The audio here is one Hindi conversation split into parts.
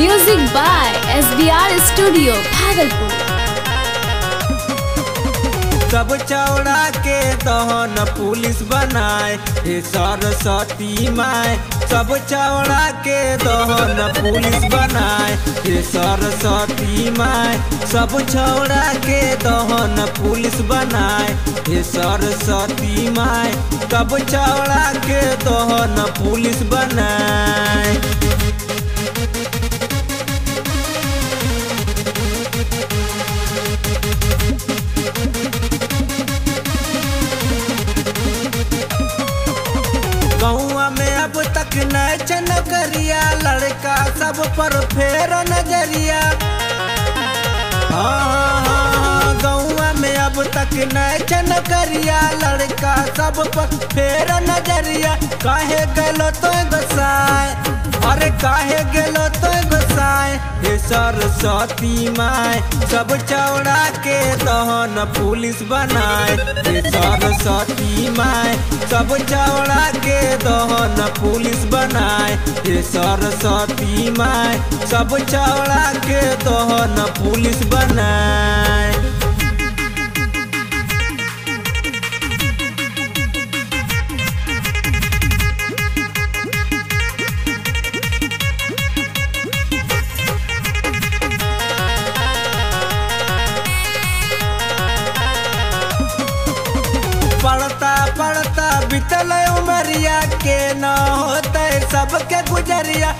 Music by SBR Studio, Bhagalpur. सब चौड़ा के दहन पुलिस बनाए हे सरस्वती माए। सब चौड़ा के दहन पुलिस बनाए हे सरस्वती माए। सब चौड़ा के दहन पुलिस बनाए हे सरस्वती माए। सब चौड़ा के दहन पुलिस बनाए। न नौकरिया लड़का सब पर फेर नज़रिया। हाँ, हाँ, हाँ, गौआ में अब तक न नौकरिया लड़का सब पर फेर नज़रिया। काहे गलो तो गोसाए अरे काहे गेलो तो गोसाए हे सरस्वती माए सब चौड़ा के दहन पुलिस बनाए हे सरस्वती माए सब चौड़ा के दहन पुलिस बनाए हे सरस्वती माए। सब चौड़ा के दहन पुलिस बनाए। बितल उमरिया के न होते सबके गुजरिया।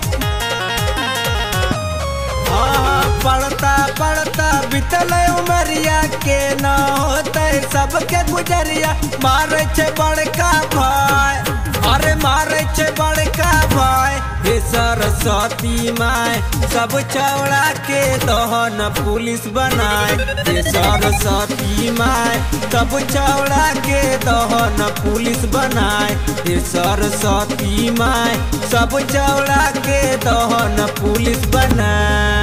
पड़ता पढ़ता पढ़ता बितल उमरिया के न होते सबके गुजरिया। मारे छे बड़का भाई। अरे मारे छे हे सरस्वती माए सब चौड़ा के दहन पुलिस बनाए हे सरस्वती माए सब चौड़ा के दहन पुलिस बनाए ये सरस्वती माए सब चौड़ा के दहन पुलिस बनाए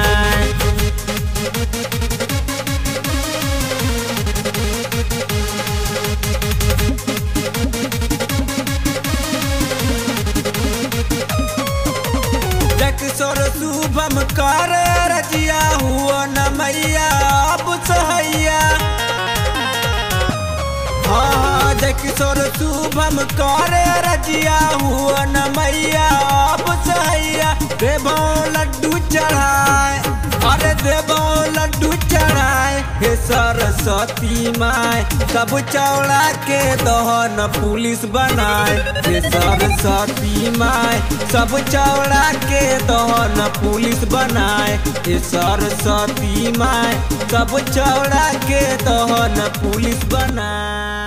शुभम कर, रजिया हुआ न मैया, अब सहैया हाँ जय किशोर शुभम कर, रजिया हुआ न मैया, अब सहैया देव लड्डू चढ़ाए, अरे देवो हे सरस्वती माए सब चौड़ा के दहन पुलिस बनाए हे सरस्वती माए सब चौड़ा के दहन पुलिस बनाए हे सरस्वती माए सब चौड़ा के दहन पुलिस बनाए